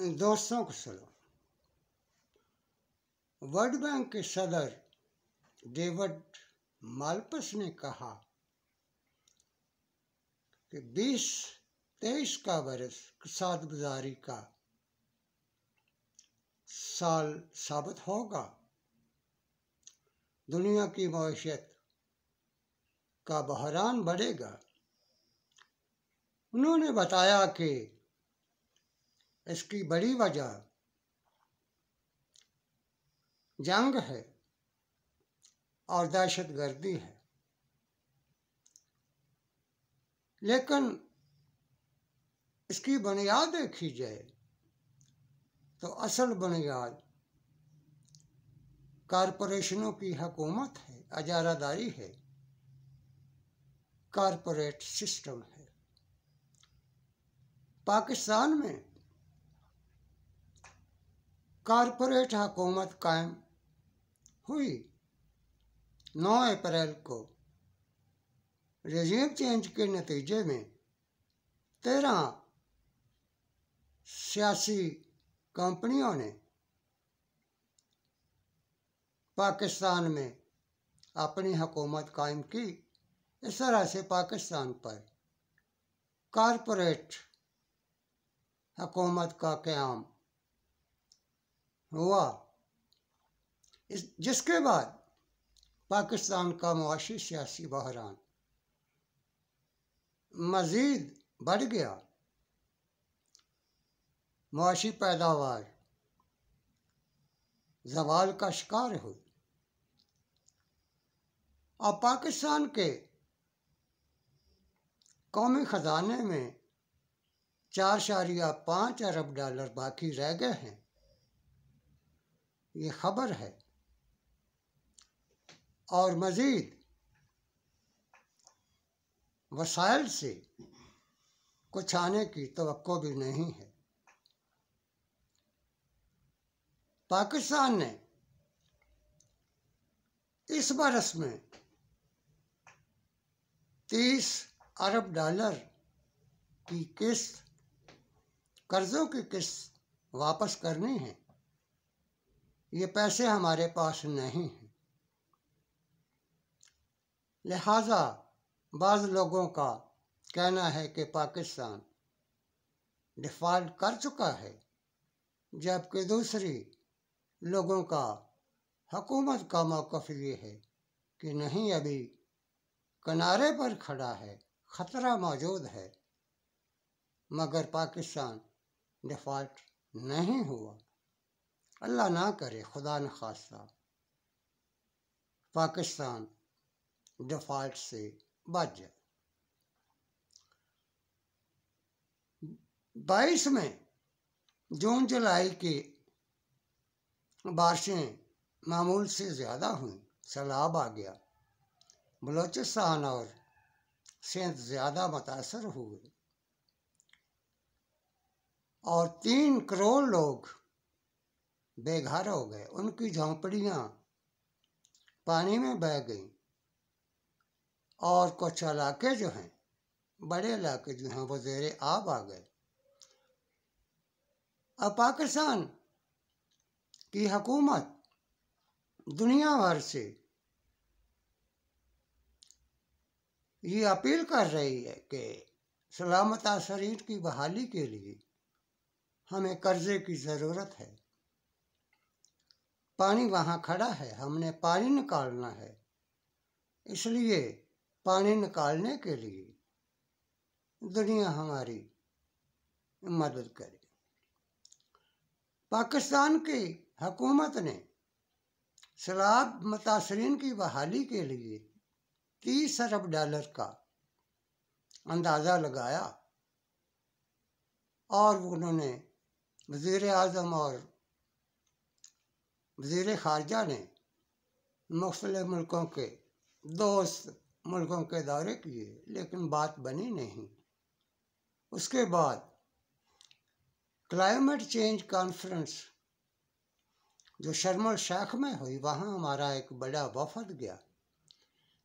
दोस्तों को सुनो। वर्ल्ड बैंक के सदर डेविड मालपस ने कहा कि 20 तेईस का बरस सात गुजारी का साल साबित होगा। दुनिया की मीशत का बहरान बढ़ेगा। उन्होंने बताया कि इसकी बड़ी वजह जंग है और दहशत गर्दी है। लेकिन इसकी बुनियाद देखी जाए तो असल बुनियाद कारपोरेशनों की हकूमत है, अजारादारी है, कारपोरेट सिस्टम है। पाकिस्तान में कारपोरेट हुकूमत कायम हुई। 9 अप्रैल को रजीम चेंज के नतीजे में तेरह सियासी कंपनियों ने पाकिस्तान में अपनी हुकूमत कायम की। इस तरह से पाकिस्तान पर कारपोरेट हुकूमत का क़्याम हुआ। इस, जिसके बाद पाकिस्तान का मुआशी सियासी बहरान मज़ीद बढ़ गया। मुआशी पैदावार जवाल का शिकार हुई। और पाकिस्तान के कौमी ख़जाने में चार शारिया पाँच अरब डॉलर बाकी रह गए हैं। ये खबर है। और मज़ीद वसाइल से कुछ आने की तो भी नहीं है। पाकिस्तान ने इस बरस में तीस अरब डॉलर की किस्त, कर्ज़ों की किस्त वापस करनी है। ये पैसे हमारे पास नहीं हैं। लिहाजा बाज़ लोगों का कहना है कि पाकिस्तान डिफ़ॉल्ट कर चुका है, जबकि दूसरी लोगों का हकूमत का मौक़ ये है कि नहीं, अभी किनारे पर खड़ा है, ख़तरा मौजूद है, मगर पाकिस्तान डिफ़ॉल्ट नहीं हुआ। अल्लाह ना करे, खुदा न खास्ता पाकिस्तान डिफ़ॉल्ट से बच जाए। बाईस में जून जुलाई की बारिशें मामूल से ज़्यादा हुई, सैलाब आ गया। बलोचिस्तान और सिंध ज़्यादा मुतासर हुए। और तीन करोड़ लोग बेघर हो गए, उनकी झोंपड़ियाँ पानी में बह गईं। और कुछ इलाके जो हैं, बड़े इलाके जो हैं, वो जेर आब आ गए। अब पाकिस्तान की हकूमत दुनिया भर से ये अपील कर रही है कि सलामत शरीर की बहाली के लिए हमें कर्जे की ज़रूरत है। पानी वहाँ खड़ा है, हमने पानी निकालना है। इसलिए पानी निकालने के लिए दुनिया हमारी मदद करे। पाकिस्तान की हकूमत ने सलाब मुतासरीन की बहाली के लिए तीस अरब डॉलर का अंदाज़ा लगाया और उन्होंने वज़ी अजम और वज़ी ख़ारजा ने मुख्तलि मुल्कों के दोस्त मुल्कों के दौरे किए, लेकिन बात बनी नहीं। उसके बाद क्लाइमेट चेंज कॉन्फ्रेंस जो शर्मल शेख में हुई, वहाँ हमारा एक बड़ा वफद गया।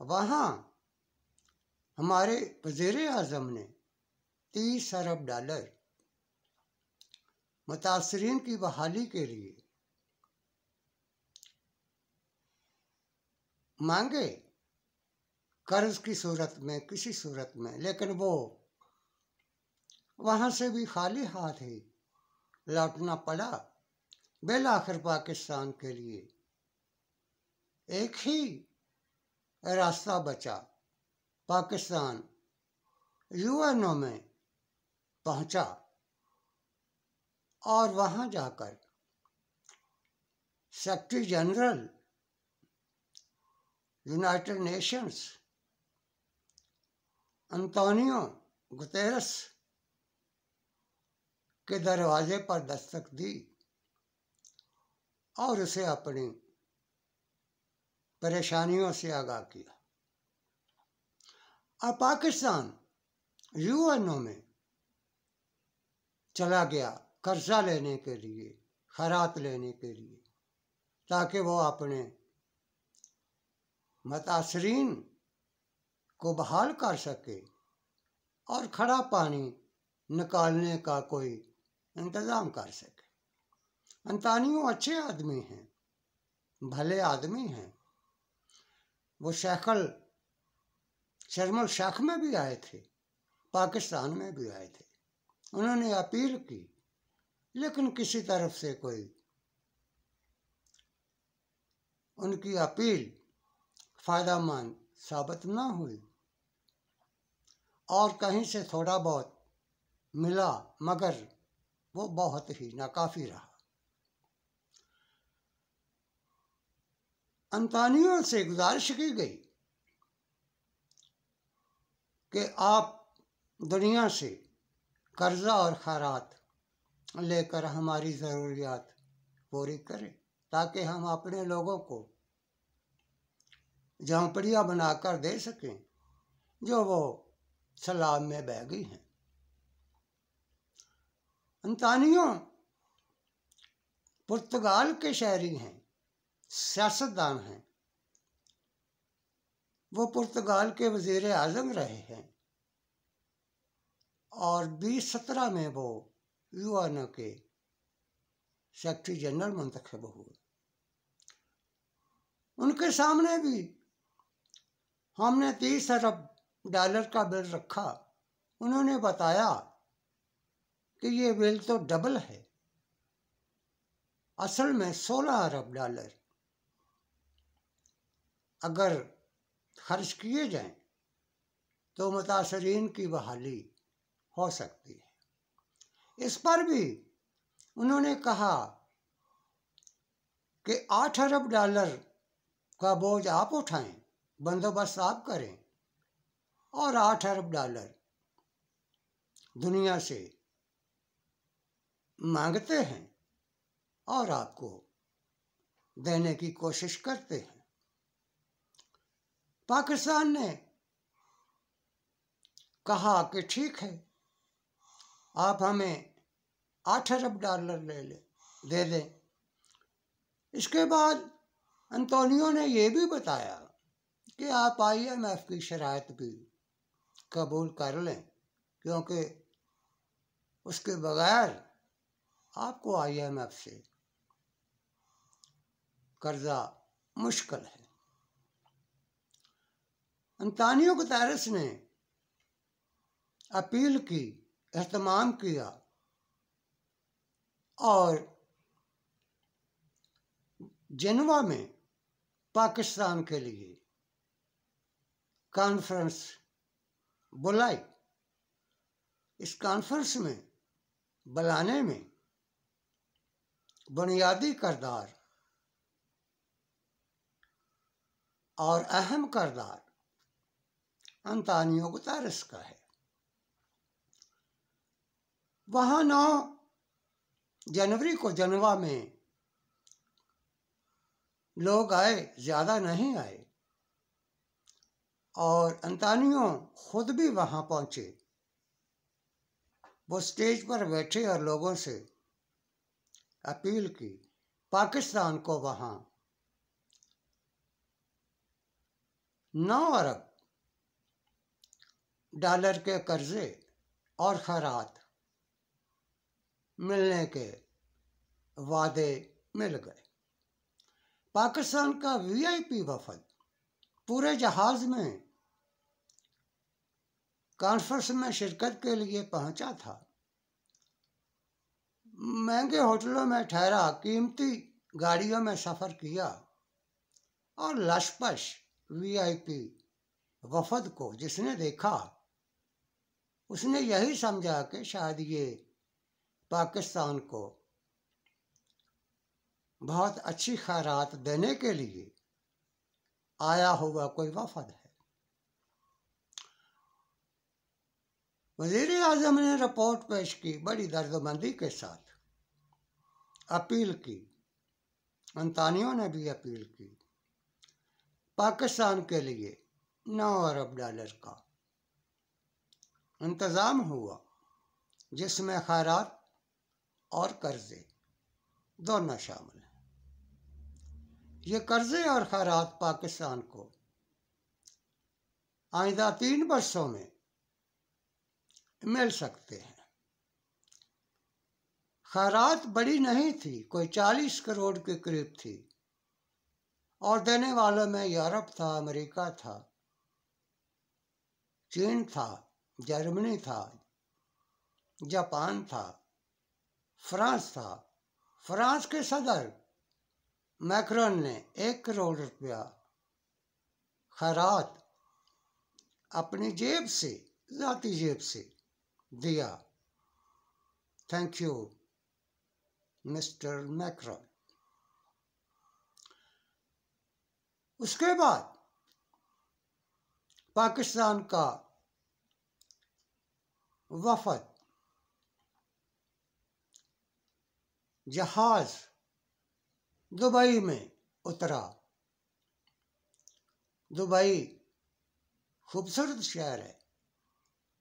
वहाँ हमारे वज़ीर अजम ने तीस अरब डॉलर मुतासरीन की बहाली के लिए मांगे। कर्ज की सूरत में, किसी सूरत में। लेकिन वो वहाँ से भी खाली हाथ ही लौटना पड़ा। बिल आखिर पाकिस्तान के लिए एक ही रास्ता बचा। पाकिस्तान यूएनओ में पहुँचा और वहाँ जाकर secretary general United Nations Antonio Guterres के दरवाजे पर दस्तक दी और उसे अपनी परेशानियों से आगाह किया। अब पाकिस्तान यूएनओ में चला गया कर्जा लेने के लिए, खरात लेने के लिए, ताकि वो अपने मुतासरीन को बहाल कर सके और खड़ा पानी निकालने का कोई इंतज़ाम कर सके। अंतानियों अच्छे आदमी हैं, भले आदमी हैं। वो शैखल शर्मल शेख में भी आए थे, पाकिस्तान में भी आए थे। उन्होंने अपील की, लेकिन किसी तरफ़ से कोई उनकी अपील फ़ायदामंद साबित ना हुई। और कहीं से थोड़ा बहुत मिला, मगर वो बहुत ही नाकाफी रहा। अंतानियों से गुजारिश की गई कि आप दुनिया से कर्जा और खैरात लेकर हमारी ज़रूरियात पूरी करें, ताकि हम अपने लोगों को झोंपड़ियाँ बनाकर दे सकें, जो वो सलाब में बह गई हैं। अंतानियों, पुर्तगाल के शहरी हैं, सियासतदान हैं। वो पुर्तगाल के वज़ीर आज़म रहे हैं। और बीस सत्रह में वो यूएनओ के सेक्रेटरी जनरल मंतखब हुए। उनके सामने भी हमने तीस अरब डॉलर का बिल रखा। उन्होंने बताया कि ये बिल तो डबल है। असल में सोलह अरब डॉलर अगर खर्च किए जाएँ तो मुतासरीन की बहाली हो सकती है। इस पर भी उन्होंने कहा कि आठ अरब डॉलर का बोझ आप उठाएँ बंदोबस्त आप करें और आठ अरब डॉलर दुनिया से मांगते हैं और आपको देने की कोशिश करते हैं। पाकिस्तान ने कहा कि ठीक है, आप हमें आठ अरब डॉलर ले ले, दे दें। इसके बाद अंतोनियो ने यह भी बताया कि आप आईएमएफ की शरात भी कबूल कर लें, क्योंकि उसके बगैर आपको आईएमएफ से कर्जा मुश्किल है। अंतानियो गुतारस ने अपील की अहतमाम किया और जनवा में पाकिस्तान के लिए कॉन्फ्रेंस बुलाई। इस कॉन्फ्रेंस में, बुलाने में, बुनियादी करदार और अहम करदार अंतानियो गुतारस का है। वहाँ नौ जनवरी को जनवा में लोग आए, ज़्यादा नहीं आए। और अंतानियो खुद भी वहाँ पहुँचे। वो स्टेज पर बैठे और लोगों से अपील की, पाकिस्तान को वहाँ। नौ अरब डॉलर के कर्जे और खरात मिलने के वादे मिल गए। पाकिस्तान का वीआईपी वफद पूरे जहाज़ में कॉन्फ्रेंस में शिरकत के लिए पहुँचा था। महँगे होटलों में ठहरा, कीमती गाड़ियों में सफ़र किया और लशपश वीआईपी वफद को जिसने देखा, उसने यही समझा कि शायद ये पाकिस्तान को बहुत अच्छी खैरात देने के लिए आया हुआ कोई वफद है। वज़ीर अजम ने रिपोर्ट पेश की बड़ी दर्दमंदी के साथ। अपील की। अंतानियों ने भी अपील की। पाकिस्तान के लिए नौ अरब डॉलर का। इंतज़ाम हुआ, जिसमें खैरात और कर्जे दोनों शामिल हैं। ये कर्जे और खैरात पाकिस्तान को आइंदा तीन वर्षों में मिल सकते हैं। खैरात बड़ी नहीं थी, कोई चालीस करोड़ के करीब थी। और देने वालों में यूरोप था, अमेरिका था, चीन था, जर्मनी था, जापान था, फ्रांस था। फ्रांस के सदर मैक्रन ने एक करोड़ रुपया खैरात अपनी जेब से, ज़ाती जेब से दिया। थैंक यू मिस्टर मैक्रन उसके बाद पाकिस्तान का वफद जहाज़ दुबई में उतरा। दुबई खूबसूरत शहर है।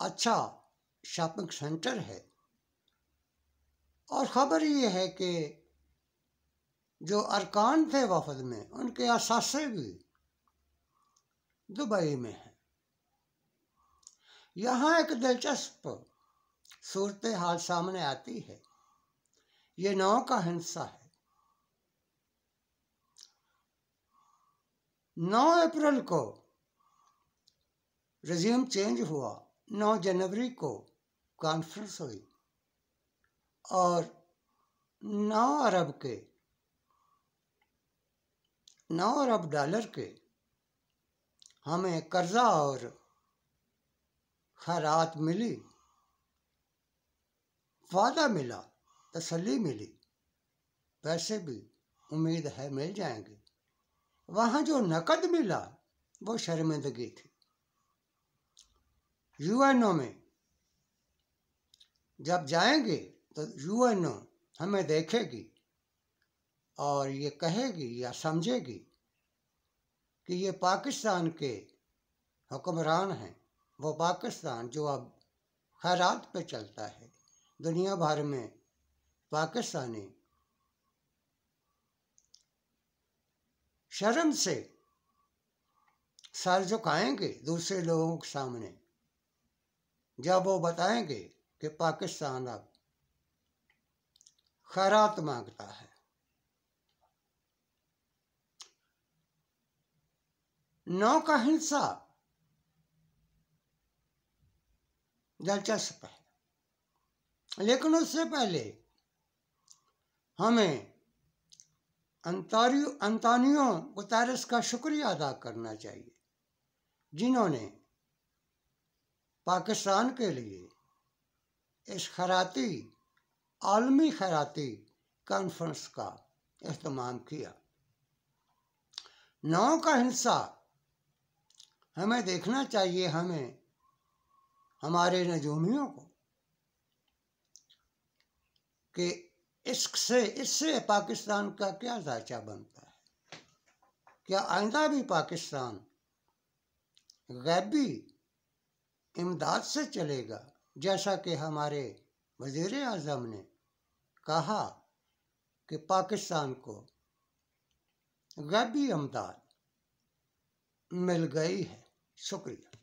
अच्छा शॉपिंग सेंटर है। और ख़बर ये है कि जो अरकान थे वफद में, उनके असासे भी दुबई में हैं। यहाँ एक दिलचस्प सूरत हाल सामने आती है। ये नौ का हिंसा है। नौ अप्रैल को रजीम चेंज हुआ, नौ जनवरी को कॉन्फ्रेंस हुई। और नौ अरब के, नौ अरब डॉलर के हमें कर्जा और खरात मिली, वादा मिला, तसल्ली मिली, पैसे भी उम्मीद है मिल जाएँगे। वहाँ जो नकद मिला, वो शर्मिंदगी थी। यूएनओ में जब जाएँगे तो यूएनओ हमें देखेगी और ये कहेगी या समझेगी कि ये पाकिस्तान के हुक्मरान हैं। वो पाकिस्तान जो अब खैरात पे चलता है, दुनिया भर में पाकिस्तानी शर्म से सर झुकाएँगे दूसरे लोगों के सामने। जब वो बताएँगे कि पाकिस्तान अब खैरात माँगता है। नौ का हिंसा दिलचस्प है। लेकिन उससे पहले हमें अंतारियो अंतानियो गुतारस का शुक्रिया अदा करना चाहिए, जिन्होंने पाकिस्तान के लिए इस खराती, आलमी खराती कॉन्फ्रेंस का अहतमाम किया। नौ का हिस्सा हमें देखना चाहिए हमें, हमारे नजूमियों को, कि इससे इससे पाकिस्तान का क्या ढांचा बनता है? क्या आइंदा भी पाकिस्तान गैबी इमदाद से चलेगा? जैसा कि हमारे वज़ीर अजम ने कहा कि पाकिस्तान को गैबी अमदाद मिल गई है। शुक्रिया।